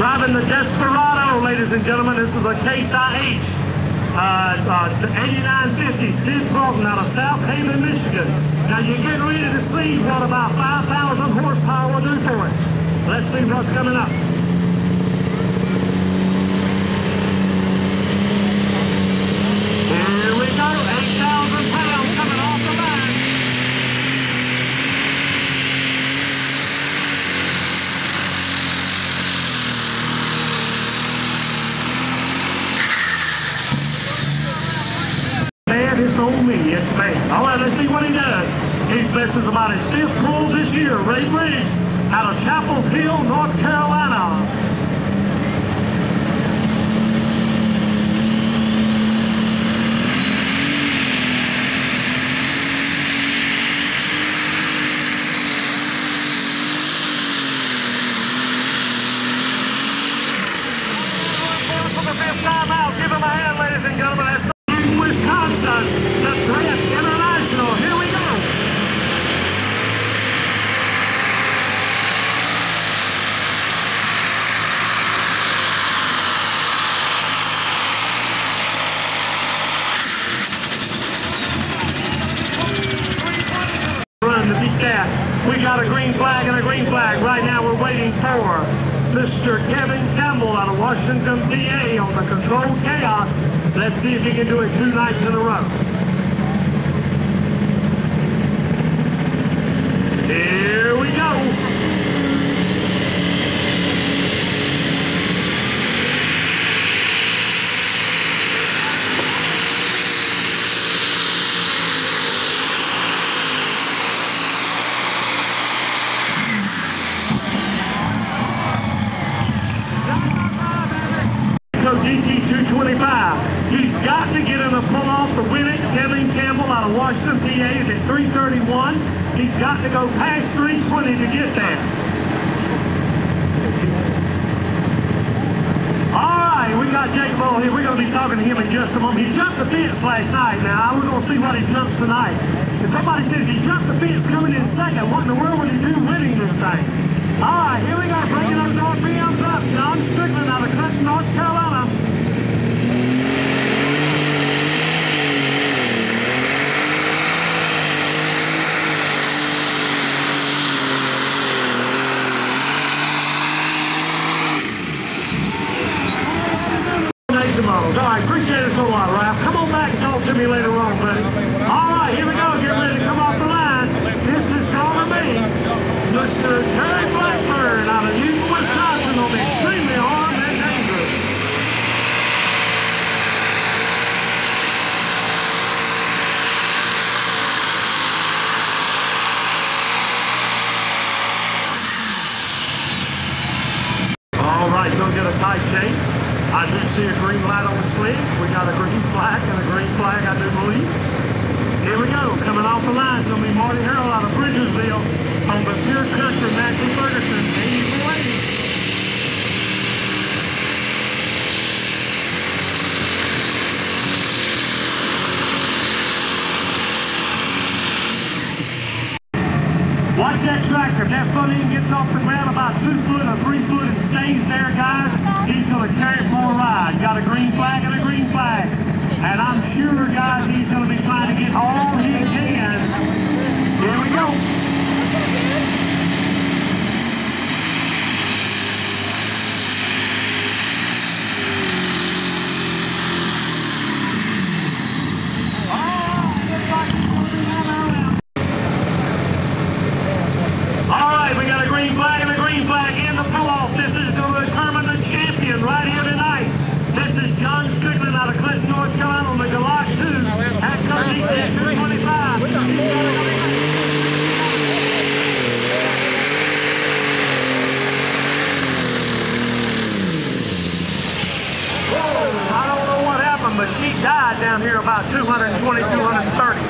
Driving the Desperado, ladies and gentlemen. This is a Case IH. Uh, uh, 8950 Sid Broughton out of South Haven, Michigan. Now you're getting ready to see what about 5,000 horsepower will do for it. Let's see what's coming up. Here we go, 8,000 pounds coming off the line. On me. It's bad. All right, let's see what he does. He's messing about his fifth pull this year. Ray Briggs out of Chapel Hill, North Carolina. Give him a hand, ladies and gentlemen. That's in Wisconsin, the Grand National. Here we go. Run to beat that. We got a green flag and a green flag. Right now we're waiting for Mr. Kevin Campbell out of Washington, PA on the Controlled Chaos. Let's see if he can do it two nights in a row. Here we go. Code DT225. He's got to get in a pull off to win it. Kevin Campbell out of Washington, PA is at 331. He's got to go past 320 to get there. All right, we got Jacob Owl here. We're going to be talking to him in just a moment. He jumped the fence last night. Now, we're going to see what he jumps tonight. And somebody said if he jumped the fence coming in second, what in the world would he do winning this thing? All right, here we go. Bringing those RPMs up. John Strickland out of Clinton, North Carolina. Nation models. All right, appreciate it so a lot, Ralph. Come on back and talk to me later on, buddy. All right, here we go. Get ready to come off the line. This is going to be Mr. Terry Blackbourn out of Newton, Wisconsin. Will be extremely hard and dangerous. All right, go get a tight shape. I do see a green light on the slick. We got a green flag and a green flag, I do believe. Here we go. Coming off the line is going to be Marty Harrell out of Bridgesville on the Pure Country Massey Ferguson tractor. If that front end gets off the ground about two foot or three foot and stays there, guys, he's going to carry for a ride. Got a green flag and a green flag. And I'm sure, guys, he's going to be trying to get all he can. Here we go. All right, we got a green flag and a green flag in the pull-off. This is going to determine the champion right here tonight. This is John Strickland out of Clinton, North Carolina on the Galot 2 at DT 225. I don't know what happened, but she died down here about 220, 230.